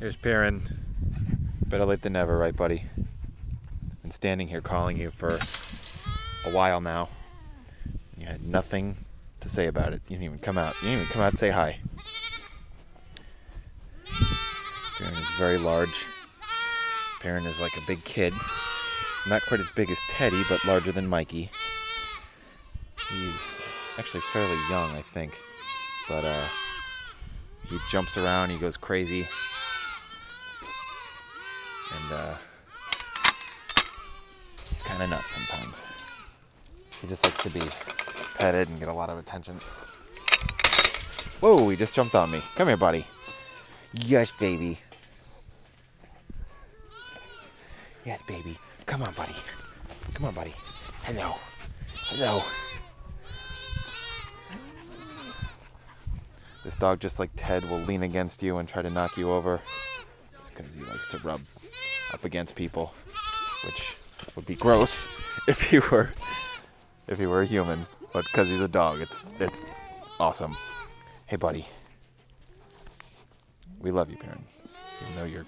Here's Pirin. Better late than never, right, buddy? Been standing here calling you for a while now. You had nothing to say about it. You didn't even come out. You didn't even come out and say hi. Pirin is very large. Pirin is like a big kid. Not quite as big as Teddy, but larger than Mikey. He's actually fairly young, I think. But uh, he jumps around, he goes crazy. And uh, he's kind of nuts sometimes. He just likes to be petted and get a lot of attention. Whoa, he just jumped on me. Come here, buddy. Yes, baby. Yes, baby. Come on, buddy. Come on, buddy. Hello. Hello. This dog, just like Ted, will lean against you and try to knock you over. Just because he likes to rub up against people, which would be gross if he were if he were a human. But because he's a dog, it's it's awesome. Hey, buddy. We love you, Pirin. Even though you're